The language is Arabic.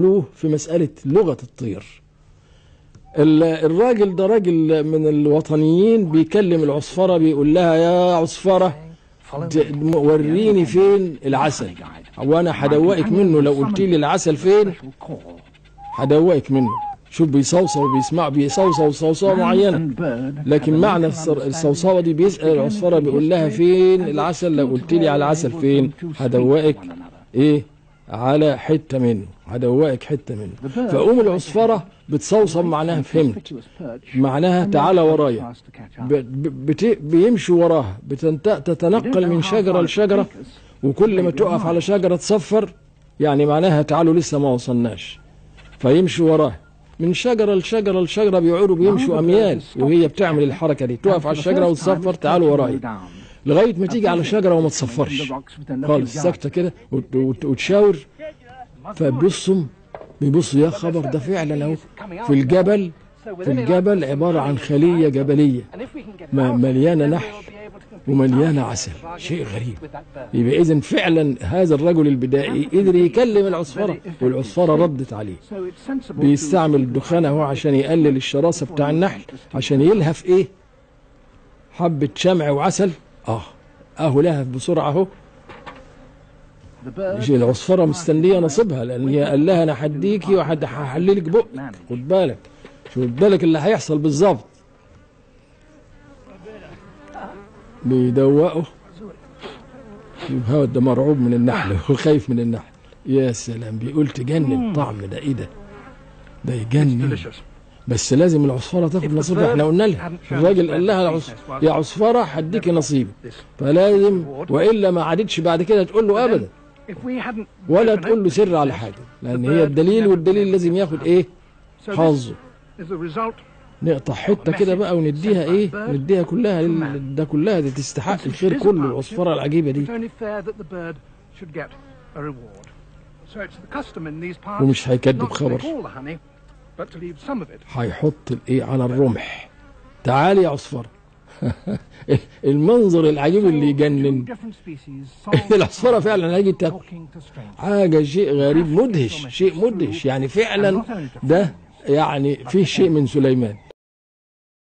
له في مسألة لغة الطير. ال- الراجل ده راجل من الوطنيين بيكلم العصفرة بيقول لها يا عصفرة وريني فين العسل. وأنا هدوقك منه لو قلت لي العسل فين هدوقك منه. شوف بيصوصو بيسمع بيصوصو صوصوة معينة. لكن معنى الصوصوة دي بيسأل العصفرة بيقول لها فين العسل؟ لو قلت لي على العسل فين هدوقك؟ إيه؟ على حتة منه. هدوقك حتة منه. فأم العصفرة بتصوصب معناها فهمت. معناها تعالى ورايا. ب- ب- بت- بيمشوا وراها. تتنقل من شجرة لشجرة. وكل ما تقف على شجرة تصفر يعني معناها تعالوا لسه ما وصلناش. فيمشوا وراها. من شجرة لشجرة لشجرة بيقعدوا بيمشوا أميال وهي بتعمل الحركة دي. تقف على الشجرة وتصفر تعالوا ورايا. لغاية ما تيجي على شجرة وما تصفرش. خالص ساكتة كده. وت- وت- وتشاور. فبيبصوا بيبصوا يا خبر ده فعلا أهو. في الجبل في الجبل عبارة عن خلية جبلية. مليانة نحل ومليانة عسل. شيء غريب. يبقى إذا فعلا هذا الرجل البدائي قدر يكلم العصفرة والعصفرة ردت عليه. بيستعمل الدخان أهو عشان يقلل الشراسة بتاع النحل عشان يلهف إيه؟ حبة شمع وعسل. آه أهو لهف بسرعة مش العصفرة مستنية نصيبها لأن هي قال لها أنا هديكي وهحللك بق. خد بالك. خد بالك اللي هيحصل بالظبط بيدوقه هو ده مرعوب من النحل هو خايف من النحل. يا سلام بيقول تجنن. الطعم ده إيه ده؟ ده يجنن. بس لازم العصفرة تاخد نصيبها. إحنا قلنا لها الراجل قال لها. يا عصفرة هديكي نصيبك فلازم وإلا ما عادتش بعد كده تقول له ابدا. ولا تقول له سر على حاجة لأن هي الدليل والدليل لازم ياخد إيه؟ حظه نقطع حتة كده بقى ونديها إيه؟ نديها كلها ده كلها دي تستحق الخير كله العصفره العجيبة دي. ومش هيكذب خبر. هيحط الإيه؟ على الرمح. تعالي يا عصفره المنظر العجيب اللي يجنن العصفره فعلا هيجي تاكل حاجة شيء غريب مدهش شيء مدهش. يعني فعلا ده يعني فيه شيء من سليمان.